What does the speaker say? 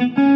Mm-hmm.